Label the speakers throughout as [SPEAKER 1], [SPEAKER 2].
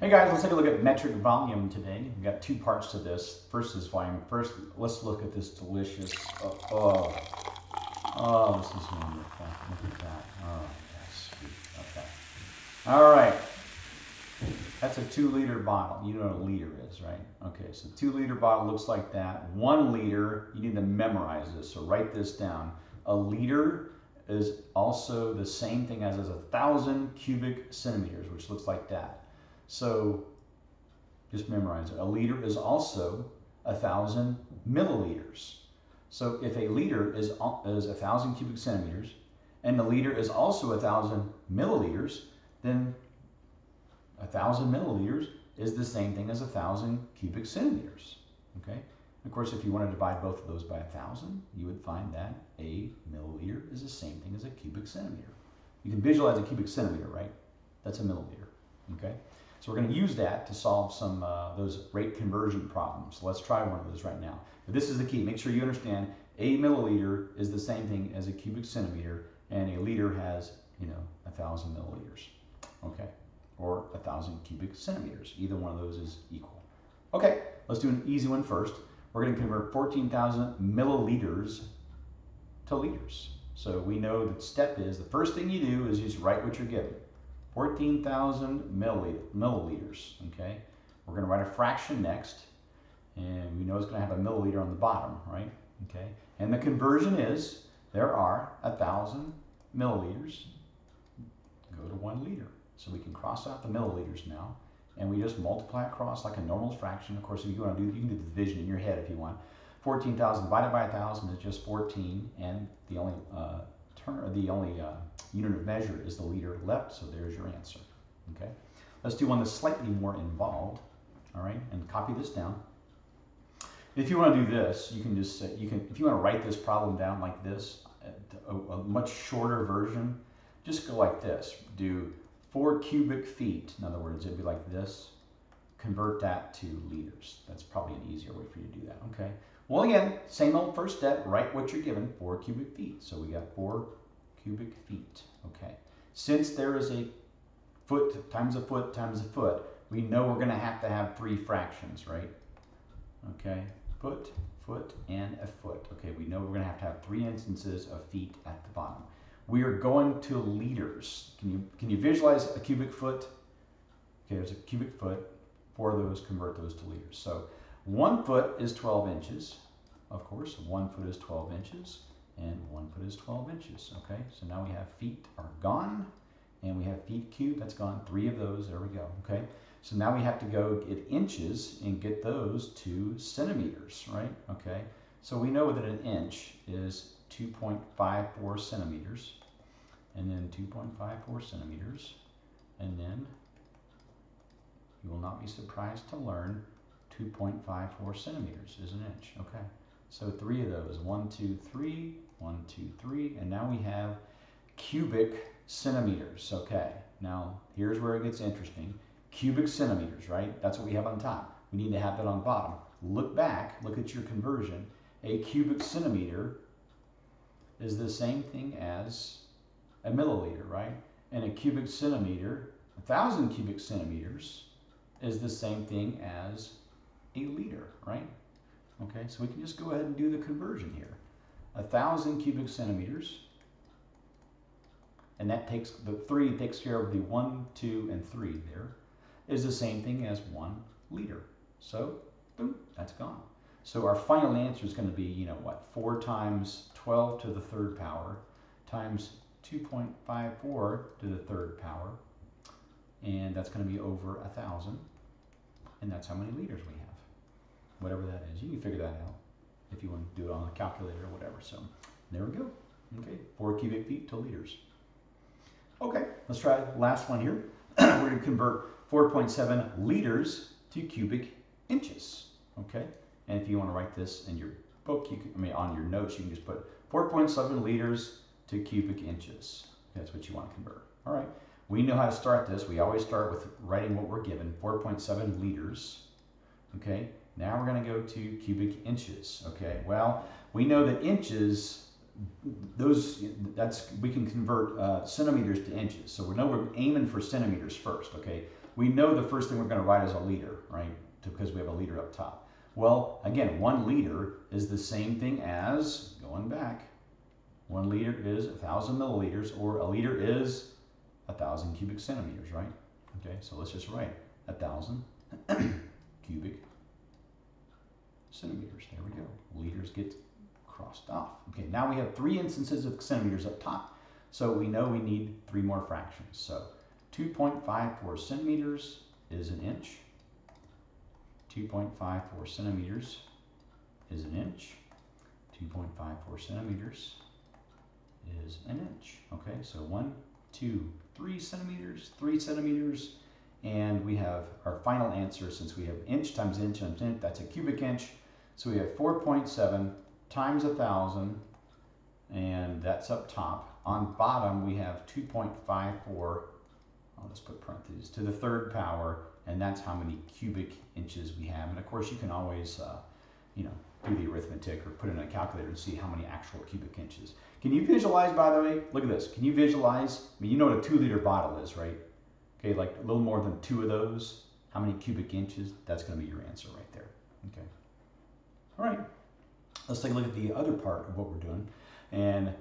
[SPEAKER 1] Hey guys, let's take a look at metric volume today. We've got two parts to this. First is volume. First, let's look at this delicious, oh, oh, oh this is wonderful. Look at that. Oh, that's sweet. Okay. All right. That's a two liter bottle. You know what a liter is, right? Okay, so two liter bottle looks like that. One liter, you need to memorize this, so write this down. A liter is also the same thing as, as a thousand cubic centimeters, which looks like that. So just memorize it. A liter is also a thousand milliliters. So if a liter is, is a thousand cubic centimeters and the liter is also a thousand milliliters, then a thousand milliliters is the same thing as a thousand cubic centimeters. Okay. Of course, if you want to divide both of those by a thousand, you would find that a milliliter is the same thing as a cubic centimeter. You can visualize a cubic centimeter, right? That's a milliliter. Okay. So we're going to use that to solve some uh, those rate conversion problems. So let's try one of those right now. But this is the key. Make sure you understand a milliliter is the same thing as a cubic centimeter, and a liter has, you know, a thousand milliliters. Okay, or a thousand cubic centimeters. Either one of those is equal. Okay, let's do an easy one first. We're going to convert 14,000 milliliters to liters. So we know the step is the first thing you do is just write what you're given. 14,000 milliliters, okay? We're gonna write a fraction next, and we know it's gonna have a milliliter on the bottom, right? Okay, and the conversion is, there are a thousand milliliters go to one liter. So we can cross out the milliliters now, and we just multiply across like a normal fraction. Of course, if you want to do, you can do the division in your head if you want. 14,000 divided by 1,000 is just 14, and the only uh, term, the only uh, unit of measure is the liter left, so there's your answer. Okay, let's do one that's slightly more involved. All right, and copy this down. If you want to do this, you can just say, you can if you want to write this problem down like this, a, a much shorter version, just go like this. Do four cubic feet. In other words, it'd be like this. Convert that to liters. That's probably an easier way for you to do that. Okay. Well, again, same old first step. Write what you're given. Four cubic feet. So we got four cubic feet. Okay. Since there is a foot times a foot times a foot, we know we're going to have to have three fractions, right? Okay. Foot, foot, and a foot. Okay, we know we're going to have to have three instances of feet at the bottom. We are going to liters. Can you, can you visualize a cubic foot? Okay, there's a cubic foot. Four of those, convert those to liters. So one foot is 12 inches, of course. One foot is 12 inches and one foot is 12 inches. Okay, so now we have feet are gone and we have feet cubed, that's gone, three of those, there we go, okay? So now we have to go get inches and get those to centimeters, right? Okay, so we know that an inch is 2.54 centimeters, and then 2.54 centimeters, and then you will not be surprised to learn 2.54 centimeters is an inch, okay? So three of those, one, two, three, one, two, three, and now we have cubic centimeters. Okay, now here's where it gets interesting. Cubic centimeters, right? That's what we have on top. We need to have that on bottom. Look back, look at your conversion. A cubic centimeter is the same thing as a milliliter, right? And a cubic centimeter, a thousand cubic centimeters, is the same thing as a liter, right? Okay, so we can just go ahead and do the conversion here. A thousand cubic centimeters, and that takes, the three takes care of the one, two, and three there, is the same thing as one liter. So, boom, that's gone. So our final answer is going to be, you know what, 4 times 12 to the third power times 2.54 to the third power, and that's going to be over a thousand, and that's how many liters we have whatever that is. You can figure that out if you want to do it on a calculator or whatever. So there we go. Okay, four cubic feet to liters. Okay, let's try the last one here. We're going to convert 4.7 liters to cubic inches. Okay, and if you want to write this in your book, you can, I mean, on your notes, you can just put 4.7 liters to cubic inches. That's what you want to convert. All right, we know how to start this. We always start with writing what we're given, 4.7 liters. Okay, now we're going to go to cubic inches. Okay, well, we know that inches, those that's we can convert uh, centimeters to inches. So we know we're aiming for centimeters first. Okay, we know the first thing we're going to write is a liter, right? Because we have a liter up top. Well, again, one liter is the same thing as, going back, one liter is a thousand milliliters, or a liter is a thousand cubic centimeters, right? Okay, so let's just write a thousand cubic centimeters. There we go. Liters get crossed off. Okay, now we have three instances of centimeters up top. So we know we need three more fractions. So 2.54 centimeters is an inch. 2.54 centimeters is an inch. 2.54 centimeters is an inch. Okay, so one, two, three centimeters, three centimeters, and we have our final answer since we have inch times inch times inch, that's a cubic inch. So we have 4.7 times a thousand, and that's up top. On bottom, we have 2.54, I'll just put parentheses, to the third power, and that's how many cubic inches we have. And of course, you can always, uh, you know, do the arithmetic or put in a calculator to see how many actual cubic inches. Can you visualize, by the way? Look at this. Can you visualize? I mean, you know what a two liter bottle is, right? Okay, like a little more than two of those. How many cubic inches? That's going to be your answer right there. Okay. All right. Let's take a look at the other part of what we're doing. And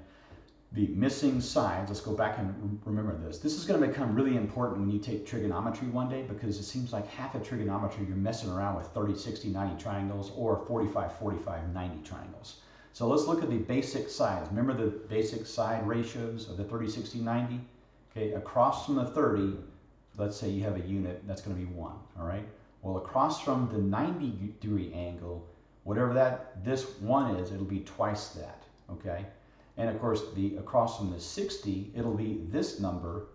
[SPEAKER 1] the missing sides, let's go back and remember this. This is going to become really important when you take trigonometry one day because it seems like half of trigonometry you're messing around with 30, 60, 90 triangles or 45, 45, 90 triangles. So let's look at the basic sides. Remember the basic side ratios of the 30, 60, 90? Okay, across from the 30, let's say you have a unit, that's going to be 1, all right? Well, across from the 90 degree angle, whatever that this 1 is, it'll be twice that, okay? And of course, the across from the 60, it'll be this number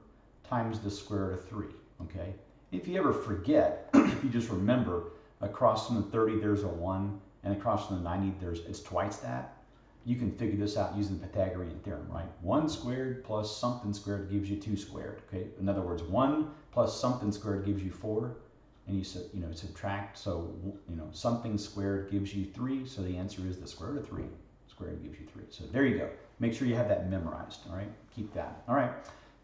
[SPEAKER 1] times the square root of 3, okay? If you ever forget, if you just remember, across from the 30, there's a 1, and across from the 90, there's it's twice that. You can figure this out using the Pythagorean theorem, right? 1 squared plus something squared gives you 2 squared, okay? In other words, 1 plus something squared gives you 4, and you, you know, subtract, so, you know, something squared gives you 3, so the answer is the square root of 3 squared gives you 3. So there you go. Make sure you have that memorized, all right? Keep that. All right.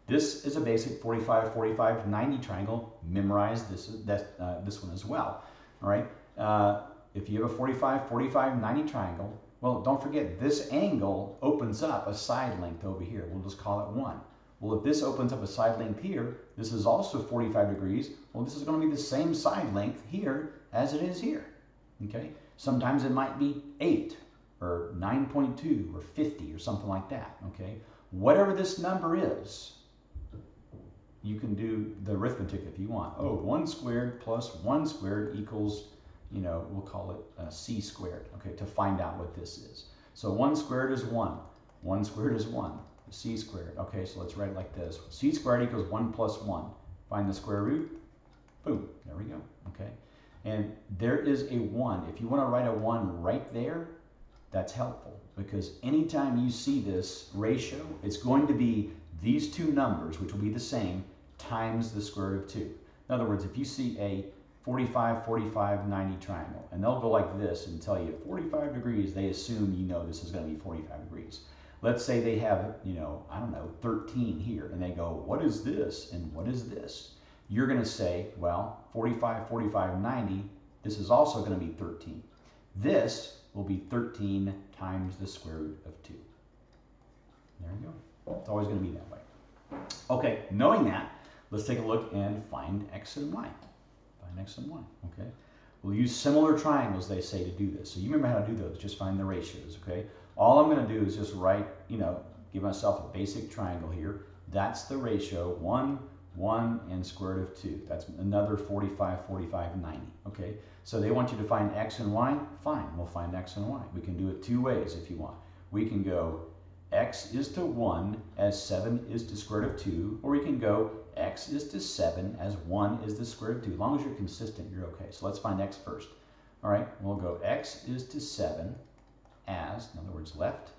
[SPEAKER 1] This is a basic 45, 45, 90 triangle. Memorize this, that, uh, this one as well, all right? Uh, if you have a 45, 45, 90 triangle, well, don't forget this angle opens up a side length over here. We'll just call it 1. Well, if this opens up a side length here, this is also 45 degrees. Well, this is going to be the same side length here as it is here. Okay? Sometimes it might be 8 or 9.2 or 50 or something like that, okay? Whatever this number is, you can do the arithmetic if you want. Oh, 1 squared plus 1 squared equals, you know, we'll call it uh, c squared, okay, to find out what this is. So 1 squared is 1. 1 squared is 1. c squared. Okay, so let's write it like this. c squared equals 1 plus 1. Find the square root. Boom. There we go. Okay. And there is a 1. If you want to write a 1 right there, that's helpful because anytime you see this ratio, it's going to be these two numbers, which will be the same, times the square root of 2. In other words, if you see a 45, 45, 90 triangle, and they'll go like this and tell you 45 degrees, they assume you know this is going to be 45 degrees. Let's say they have, you know, I don't know, 13 here, and they go, what is this and what is this? You're going to say, well, 45, 45, 90, this is also going to be 13. This will be 13 times the square root of 2. There you go. It's always going to be that way. Okay, knowing that, let's take a look and find x and y. X and y, okay? We'll use similar triangles, they say, to do this. So you remember how to do those, just find the ratios, okay? All I'm going to do is just write, you know, give myself a basic triangle here. That's the ratio, 1, 1, and square root of 2. That's another 45, 45, 90, okay? So they want you to find x and y. Fine, we'll find x and y. We can do it two ways if you want. We can go x is to 1 as 7 is to square root of 2, or we can go x is to 7 as 1 is the square root of 2. As long as you're consistent, you're okay. So let's find x first. All right, we'll go x is to 7 as, in other words, left,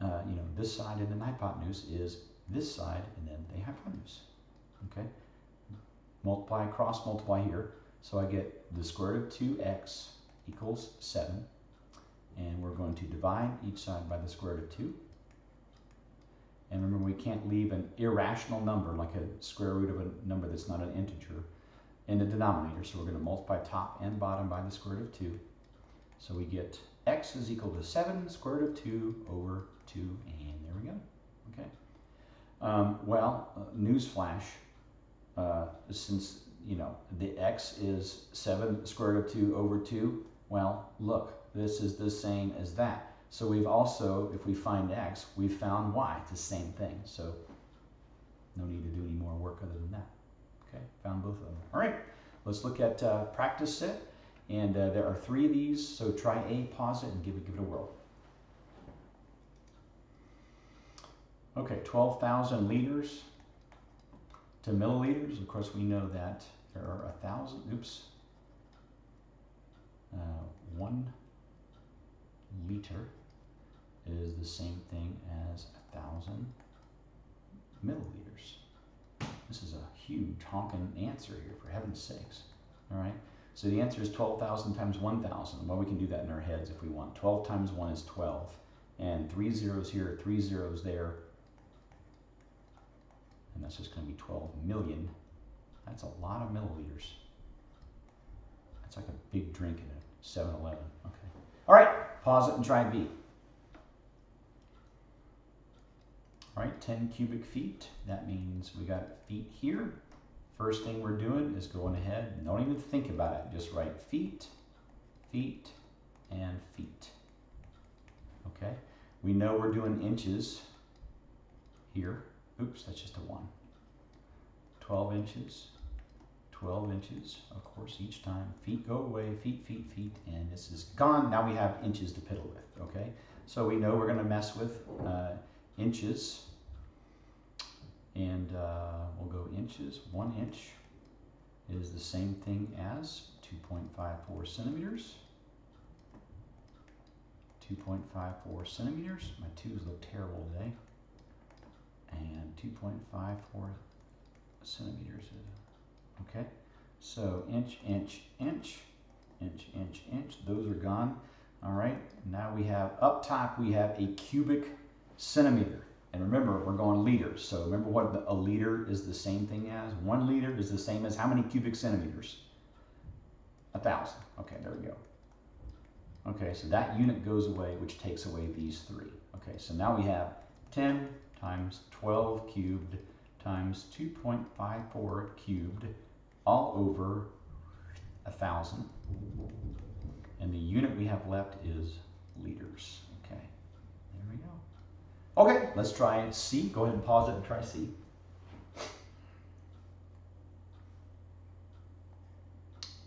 [SPEAKER 1] uh, you know, this side in the hypotenuse is this side and then the hypotenuse. Okay? Multiply across, multiply here. So I get the square root of 2x equals 7. And we're going to divide each side by the square root of 2. And remember, we can't leave an irrational number, like a square root of a number that's not an integer. in the denominator. So we're going to multiply top and bottom by the square root of 2. So we get x is equal to 7 square root of 2 over 2. And there we go. Okay. Um, well, uh, newsflash, uh, since, you know, the x is 7 square root of 2 over 2, well, look, this is the same as that. So we've also, if we find x, we've found y. It's the same thing. So no need to do any more work other than that. Okay, found both of them. All right, let's look at uh, practice set. And uh, there are three of these, so try A, pause it, and give it, give it a whirl. Okay, 12,000 liters to milliliters. Of course, we know that there are a thousand, oops, uh, one liter is the same thing as a thousand milliliters. This is a huge honking answer here, for heaven's sakes. All right, so the answer is 12,000 times 1,000. Well, we can do that in our heads if we want. 12 times 1 is 12. And three zeros here, three zeros there. And that's just going to be 12 million. That's a lot of milliliters. That's like a big drink in a 7-Eleven. Okay. All right, pause it and try B. All right, 10 cubic feet. That means we got feet here. First thing we're doing is going ahead, don't even think about it, just write feet, feet, and feet. Okay, we know we're doing inches here. Oops, that's just a one. 12 inches, 12 inches, of course, each time. Feet go away, feet, feet, feet, and this is gone. Now we have inches to piddle with, okay? So we know we're gonna mess with uh, inches and uh, we'll go inches. One inch is the same thing as 2.54 centimeters. 2.54 centimeters. My twos look terrible today. And 2.54 centimeters. Okay, so inch, inch, inch, inch, inch, inch. Those are gone. All right, now we have up top, we have a cubic centimeter. And remember, we're going liters. So remember what a liter is the same thing as? One liter is the same as how many cubic centimeters? A thousand. Okay, there we go. Okay, so that unit goes away, which takes away these three. Okay, so now we have 10 times 12 cubed times 2.54 cubed all over a thousand. And the unit we have left is liters. Okay, let's try C. Go ahead and pause it and try C.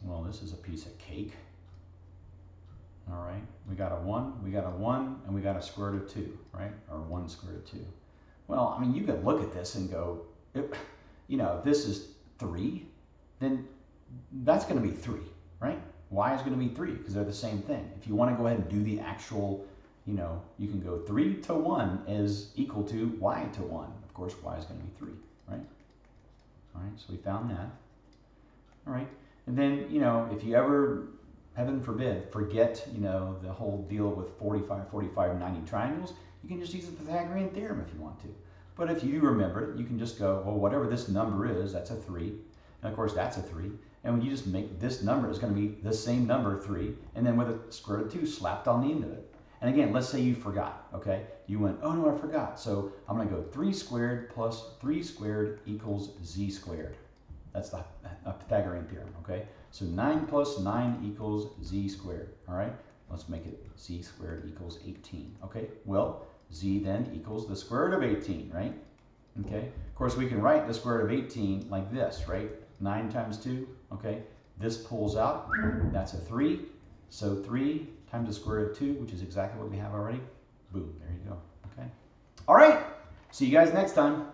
[SPEAKER 1] Well, this is a piece of cake. All right, we got a one, we got a one, and we got a square root of two, right? Or one square root of two. Well, I mean, you can look at this and go, you know, if this is three, then that's going to be three, right? Y is going to be three because they're the same thing. If you want to go ahead and do the actual you know, you can go 3 to 1 is equal to y to 1. Of course, y is going to be 3, right? All right, so we found that. All right, and then, you know, if you ever, heaven forbid, forget, you know, the whole deal with 45, 45, 90 triangles, you can just use the Pythagorean theorem if you want to. But if you remember it, you can just go, well, whatever this number is, that's a 3. And of course, that's a 3. And when you just make this number is going to be the same number, 3, and then with a square root of 2 slapped on the end of it. And again, let's say you forgot, okay? You went, oh no, I forgot. So I'm gonna go three squared plus three squared equals z squared. That's the Pythagorean theorem, okay? So nine plus nine equals z squared, all right? Let's make it z squared equals 18, okay? Well, z then equals the square root of 18, right? Okay, of course we can write the square root of 18 like this, right? 9 times 2, okay? This pulls out, that's a 3. So 3 times the square root of 2, which is exactly what we have already. Boom, there you go. Okay. All right. See you guys next time.